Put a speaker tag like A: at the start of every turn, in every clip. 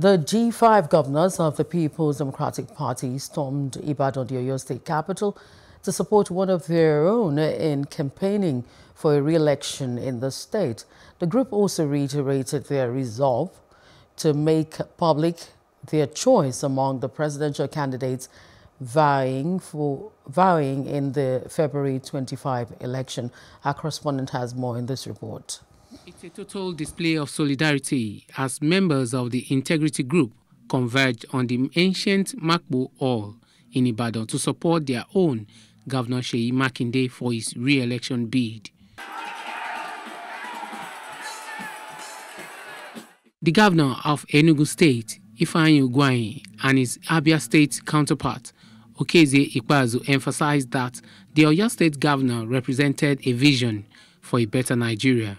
A: The G5 governors of the People's Democratic Party stormed Ibadan, the Oyo State capital, to support one of their own in campaigning for a re-election in the state. The group also reiterated their resolve to make public their choice among the presidential candidates vying for vying in the February 25 election. Our correspondent has more in this report.
B: It's a total display of solidarity as members of the Integrity Group converged on the ancient Mapo Hall in Ibadan to support their own Governor Seyi Makinde for his re-election bid. The governor of Enugu State, Ifeanyi Ugwuanyi, and his Abia State counterpart, Okezie Ikpeazu, emphasized that the Oyo State governor represented a vision for a better Nigeria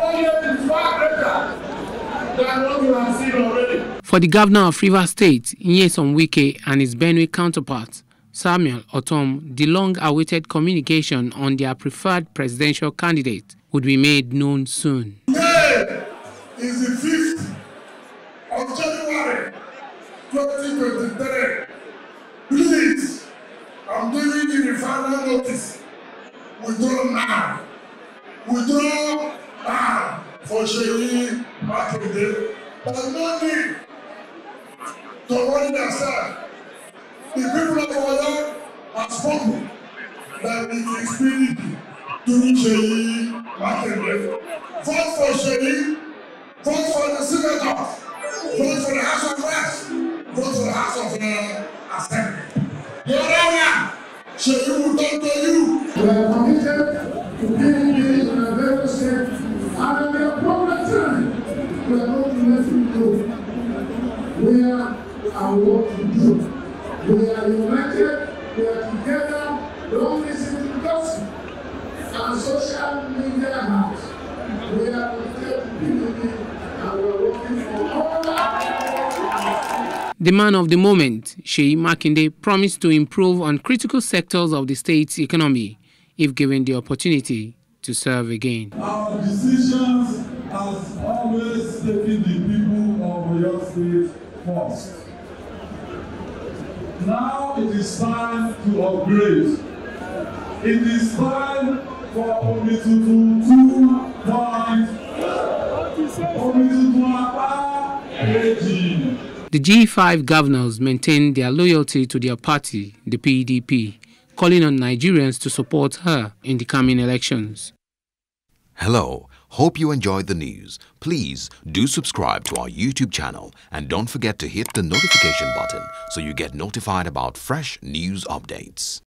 C: four years is far greater than what you have seen already.
B: For the governor of Rivers State, Nyesom Wike, and his Benue counterpart, Samuel Ortom, the long-awaited communication on their preferred presidential candidate would be made known soon.
C: Today is the 5th of January 2023. Final notice. Withdraw now. withdraw now for Seyi Makinde. There's no need to worry yourself. The people of Oyo have spoken that it is PDP during Seyi Makinde. Vote for Seyi, vote for the senators, vote for the House of Reps, vote for the House of uh, one, Seyi will talk to you. We are committed to PDP we are not letting go. We are and what to do. We are united, we are together, don't listen to gossip and social media house. We are committed to unity and we are working for all
B: The man of the moment, Seyi Makinde, promised to improve on critical sectors of the state's economy if given the opportunity to serve again.
C: Our decisions have always taken the people of Oyo State first. Now it is time to upgrade. It is time for Omituntun 2.0. Omituntun Apa AG.
B: The G5 governors maintained their loyalty to their party, the PDP, calling on Nigerians to support her in the coming elections.
D: Hello. Hope you enjoyed the news. Please do subscribe to our YouTube channel and don't forget to hit the notification button so you get notified about fresh news updates.